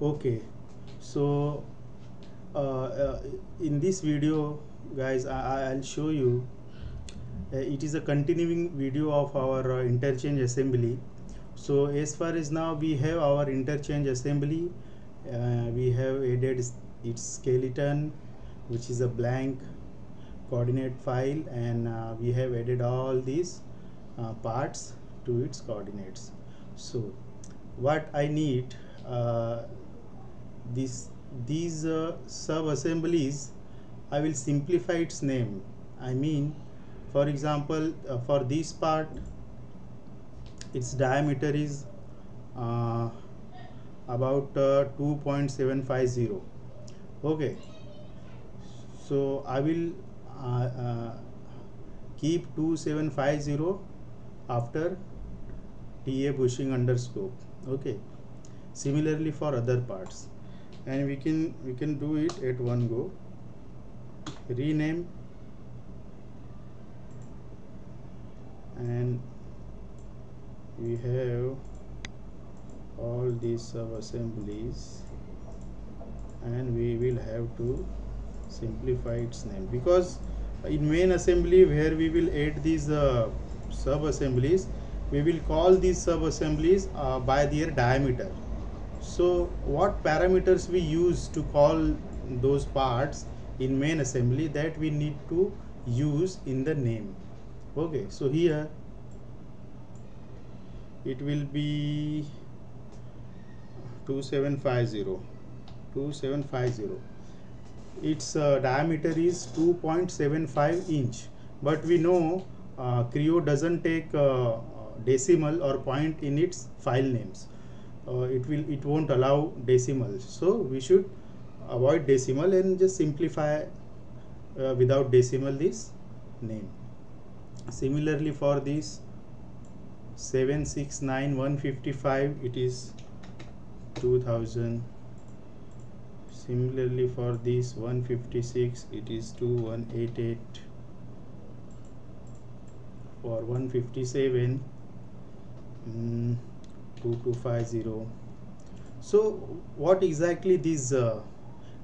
okay. So uh, uh, in this video guys I, I- i'll show you uh, it is a continuing video of our uh, interchange assembly. So as far as now we have our interchange assembly uh, we have added its skeleton which is a blank coordinate file and uh, we have added all these parts to its coordinates. So what i need this these uh, sub assemblies i will simplify its name. I mean for example uh, for this part its diameter is uh, about uh, 2.750 okay. So i will uh, uh, keep 2750 after ta bushing underscore okay similarly for other parts. And we can we can do it at one go. Rename. And we have all these sub assemblies and we will have to simplify its name. Because in main assembly where we will add these uh, sub assemblies we will call these sub assemblies uh, by their diameter so what parameters we use to call those parts in main assembly that we need to use in the name. Okay so here it will be 2750 2750 its uh, diameter is 2.75 inch. But we know uh, creo doesn't take uh, decimal or point in its file names uh, it will it won't allow decimals so we should avoid decimal and just simplify uh, without decimal this name. Similarly for this 769 155 it is 2000 similarly for this 156 it is 2188 for 157 mm, 2250 so what exactly these uh,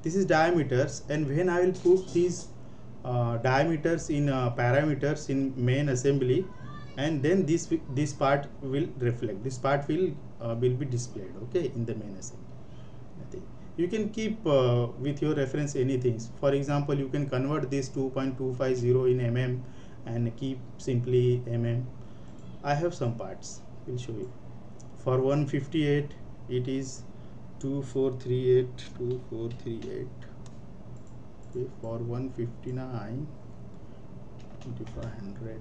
this is diameters and when i will put these uh, diameters in uh, parameters in main assembly and then this this part will reflect this part will uh, will be displayed okay in the main assembly. You can keep uh, with your reference anything for example you can convert this 2.250 in mm and keep simply mm i have some parts. Will show you for 158 it is 2438 2438 okay for 159 2500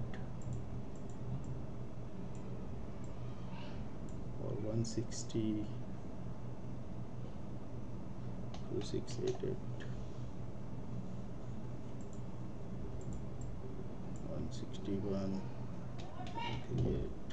for 160 2688 161 38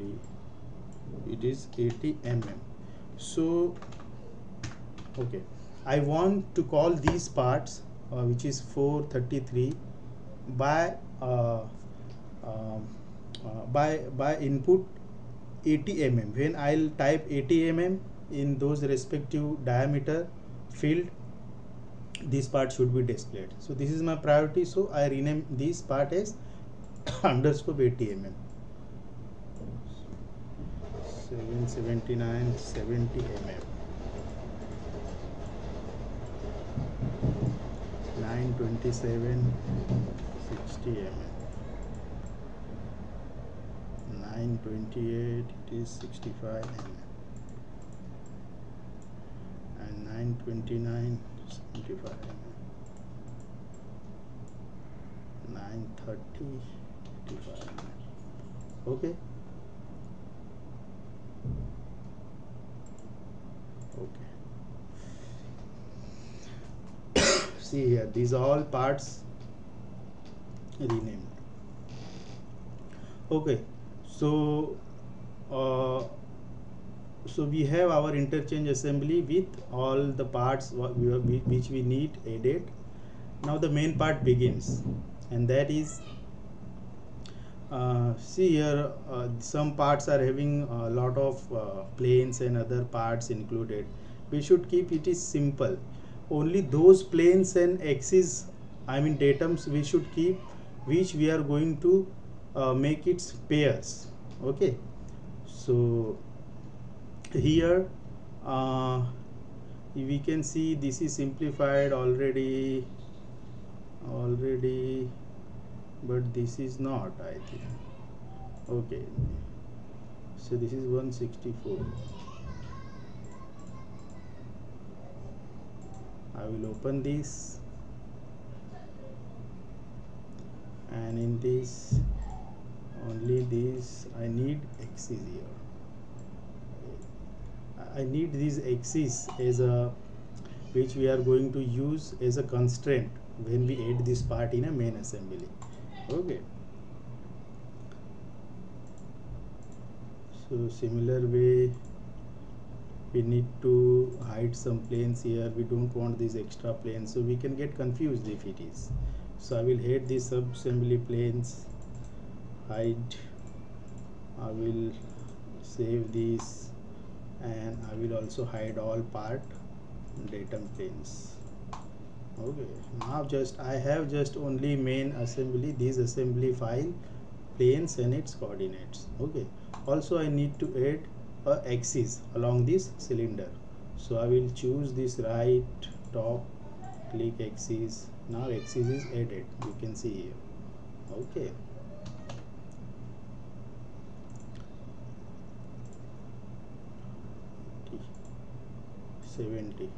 433 it is 80 mm so okay i want to call these parts uh, which is 433 by uh, um, uh, by by input 80 mm when i'll type 80 mm in those respective diameter field this part should be displayed. So this is my priority. So i rename this part as underscore 80 mm 779 70 mm 927 60 mm 928 it is 65 mm and 929 75 mm 930 85 mm okay okay see here. These all parts renamed. Okay so uh, so we have our interchange assembly with all the parts which we need added now the main part begins and that is uh, see here uh, some parts are having a lot of uh, planes and other parts included. We should keep it is simple only those planes and axes i mean datums we should keep which we are going to uh, make its pairs. Okay? So here uh, we can see this is simplified already already but this is not I think. Okay. So this is 164 I will open this. And in this only this I need axis here. I need these axes as a which we are going to use as a constraint when we add this part in a main assembly. Okay. So similar way we need to hide some planes here. We don't want these extra planes. So we can get confused if it is. So I will hide these sub assembly planes. Hide. I will save these. And I will also hide all part datum planes. Okay. Now just I have just only main assembly this assembly file planes and its coordinates. Okay. Also I need to add a axis along this cylinder. So I will choose this right top click axis. Now axis is added you can see here. Okay. 70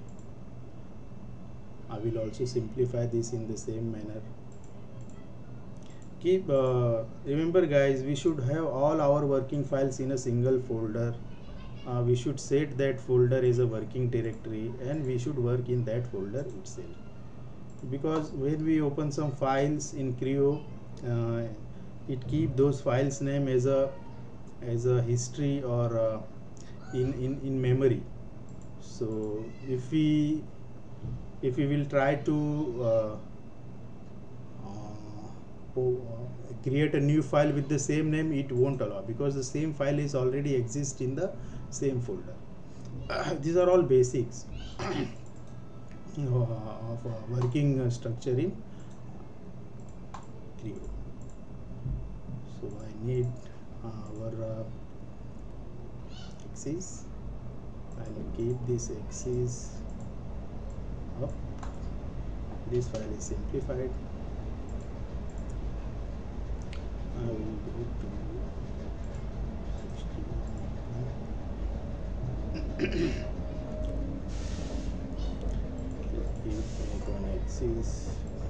I will also simplify this in the same manner. Keep uh, remember guys we should have all our working files in a single folder uh, we should set that folder as a working directory and we should work in that folder itself. Because when we open some files in Creo uh, it keep those files name as a as a history or uh, in, in in memory. So if we if we will try to uh, create a new file with the same name it won't allow because the same file is already exist in the same folder. These are all basics of working uh, structure in Creo. So I need our uh, axis. I'll keep this axis up. This file is simplified I will go to 60 make one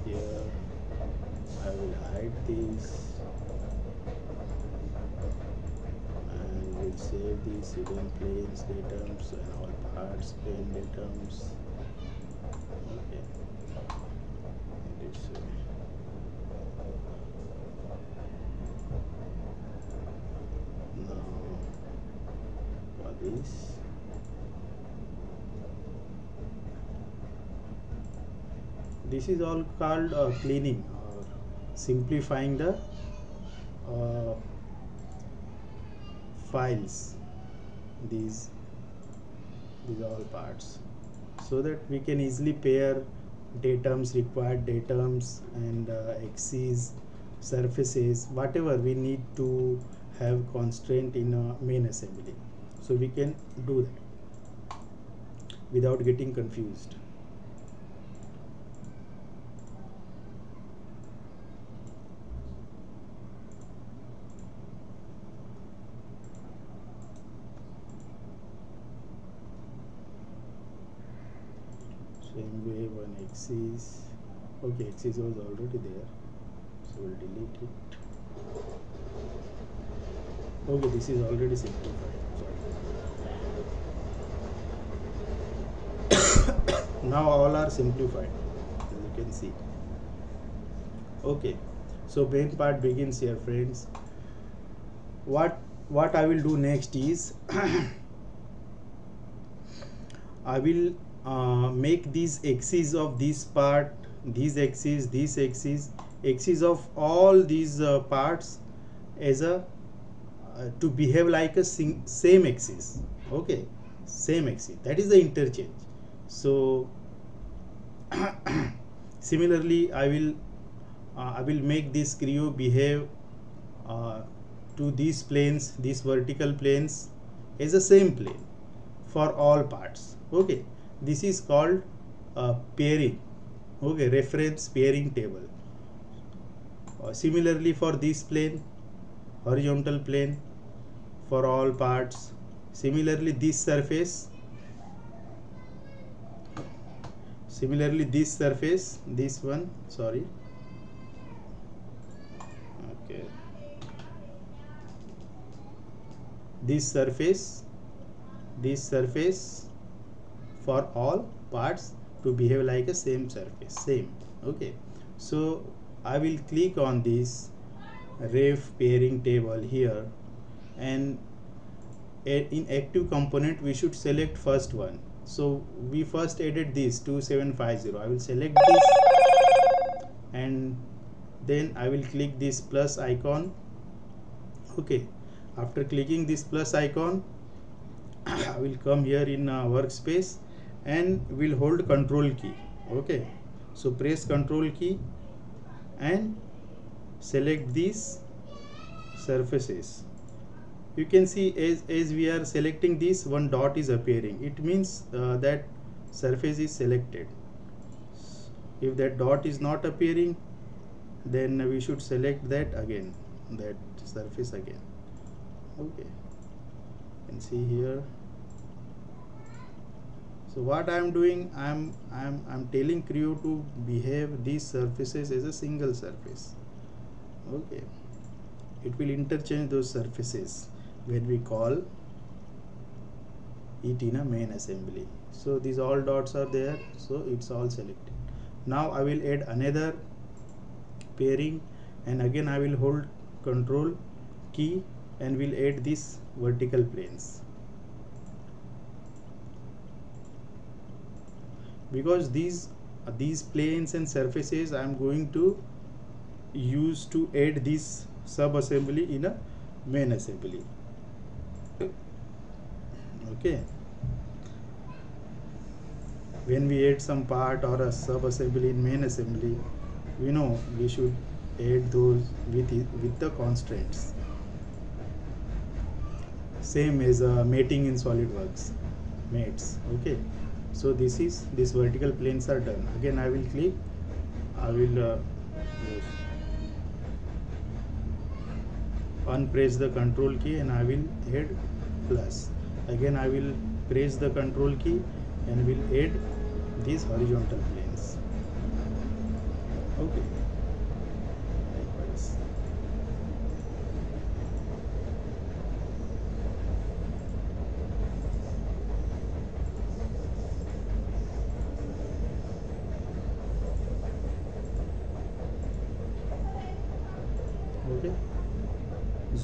here I will hide this and will save these hidden planes datums and all parts plane datums okay this way now for this this is all called uh, cleaning or simplifying the uh, files. These these all parts. So that we can easily pair datums required datums and uh, axes surfaces whatever we need to have constraint in a main assembly. So we can do that without getting confused same way one axis okay axis was already there so we'll delete it. Okay this is already simplified sorry. Now all are simplified as you can see. Okay so main part begins here friends. What what I will do next is I will uh, make these axes of this part these axes these axes axes of all these uh, parts as a uh, to behave like a same axis. Okay same axis. That is the interchange. So similarly I will uh, I will make this creo behave uh, to these planes these vertical planes as the same plane for all parts. Okay this is called uh, pairing. Okay reference pairing table. Uh, similarly for this plane horizontal plane for all parts. Similarly this surface. Similarly this surface this one sorry. Okay. This surface this surface for all parts to behave like a same surface same okay. So I will click on this ref pairing table here and in active component we should select first one. So we first added this 2750 I will select this and then I will click this plus icon okay. After clicking this plus icon I will come here in uh, workspace and we will hold control key. Okay. So press control key and select these surfaces. You can see as, as we are selecting this one dot is appearing. It means uh, that surface is selected. If that dot is not appearing then we should select that again that surface again. Okay. Can see here so what I am doing I am I am I'm telling Creo to behave these surfaces as a single surface. Okay. It will interchange those surfaces when we call it in a main assembly. So these all dots are there so it's all selected. Now I will add another pairing and again I will hold control key and will add these vertical planes because these uh, these planes and surfaces I am going to use to add this sub assembly in a main assembly. Okay. When we add some part or a sub assembly in main assembly we know we should add those with it, with the constraints. Same as uh, mating in SolidWorks mates okay so this is these vertical planes are done. Again I will click. I will uh, unpress the control key and I will add plus. Again I will press the control key and will add these horizontal planes. Okay. Okay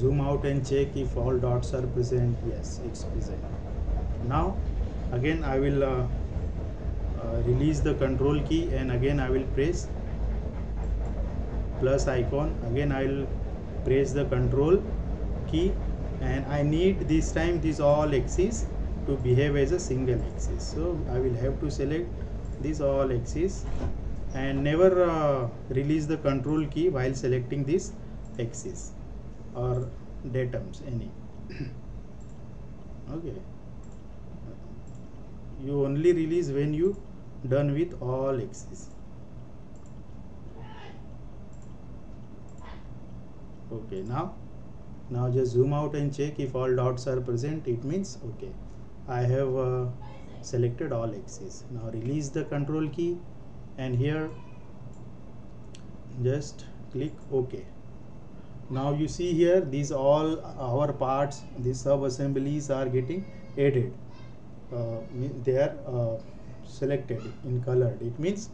zoom out and check if all dots are present. Yes it's present. Now again I will uh, uh, release the control key and again I will press plus icon. Again I will press the control key and I need this time these all axes to behave as a single axis. So I will have to select these all axes and never uh, release the control key while selecting this axis or datums any. Okay. You only release when you done with all axes okay now? Now just zoom out and check if all dots are present. It means okay I have uh, selected all axes now release the control key and here just click OK now you see here these all our parts these sub assemblies are getting added. Uh, they are uh, selected in colored it means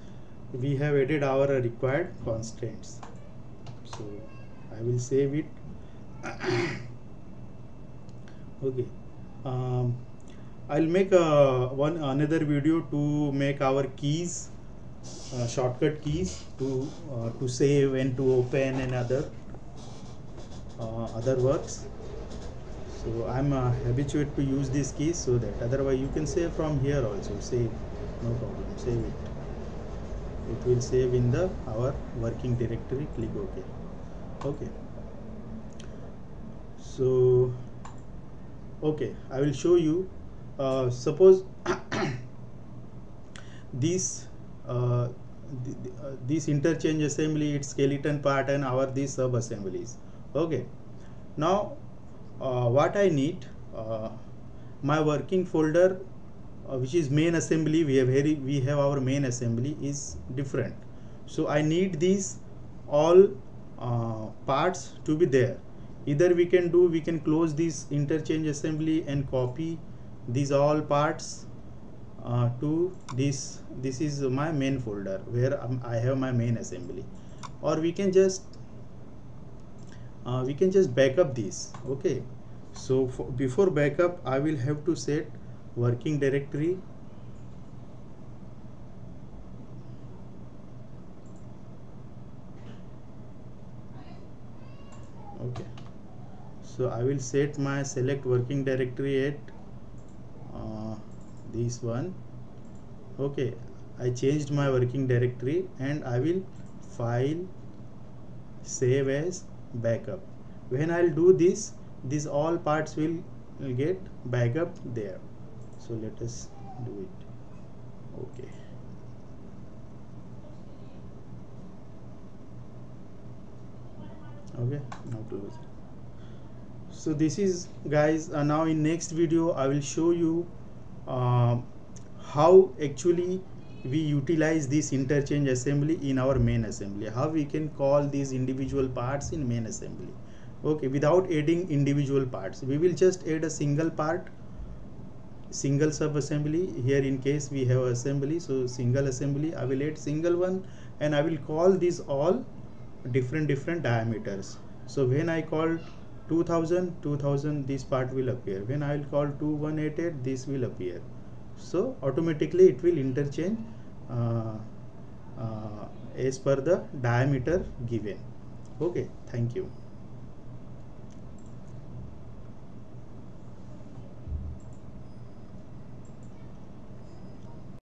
we have added our required constraints. So I will save it. Okay. Um, I'll make a one another video to make our keys uh, shortcut keys to uh, to save and to open and other. uh, other works. So I'm uh, habituated to use these keys so that otherwise you can save from here also. Save no problem. Save it. It will save in the our working directory. Click ok. Okay. So okay. I will show you uh, suppose this uh, th th uh, this interchange assembly its skeleton part and our these sub assemblies okay. Now uh, what I need uh, my working folder uh, which is main assembly we have very we have our main assembly is different. So I need these all uh, parts to be there. Either we can do we can close this interchange assembly and copy these all parts uh, to this this is my main folder where um, I have my main assembly. Or we can just uh, we can just backup this okay? So before backup I will have to set working directory. Okay. So I will set my select working directory at uh, this one. Okay. I changed my working directory and I will file save as backup. When I'll do this these all parts will, get backup there. So let us do it. Okay. Okay now close. So this is guys uh, now in next video i will show you uh, how actually we utilize this interchange assembly in our main assembly. How we can call these individual parts in main assembly? Okay without adding individual parts we will just add a single part single sub assembly here in case we have assembly so single assembly i will add single one and i will call these all different different diameters. So when i call 2000 2000 this part will appear. When i will call 2188 this will appear so automatically it will interchange uh, uh, as per the diameter given. Okay thank you